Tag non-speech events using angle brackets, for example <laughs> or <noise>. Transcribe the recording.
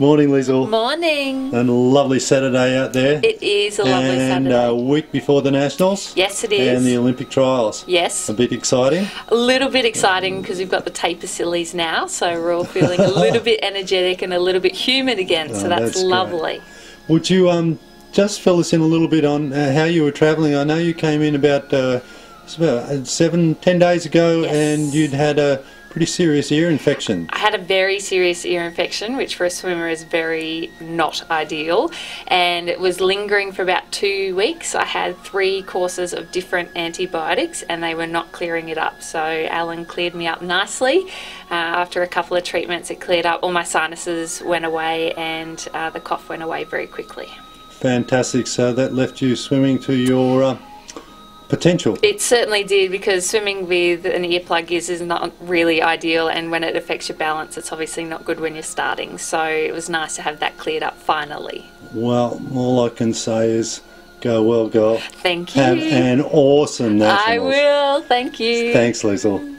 Morning, Leisel. Morning. And lovely Saturday out there. It is a lovely and Saturday. And a week before the Nationals. Yes, it is. And the Olympic trials. yes. A bit exciting. A little bit exciting because we've got the taper sillies now, so we're all feeling a little <laughs> bit energetic and a little bit humid again, so Oh, that's, that's great. lovely. Would you um just fill us in a little bit on uh, how you were travelling? I know you came in about, uh, about uh, seven, ten days ago, Yes. and you'd had a pretty serious ear infection. I had a very serious ear infection, which for a swimmer is very not ideal, and it was lingering for about two weeks. I had three courses of different antibiotics, and they were not clearing it up. So Alan cleared me up nicely. Uh, after a couple of treatments, it cleared up. All my sinuses went away, and uh, the cough went away very quickly. Fantastic. So that left you swimming to your uh, potential. It certainly did because swimming with an earplug is, is not really ideal, and when it affects your balance, it's obviously not good when you're starting. So it was nice to have that cleared up finally. Well, all I can say is go well, girl. Thank you. Have an awesome I Nationals. will. Thank you. Thanks, Leisel.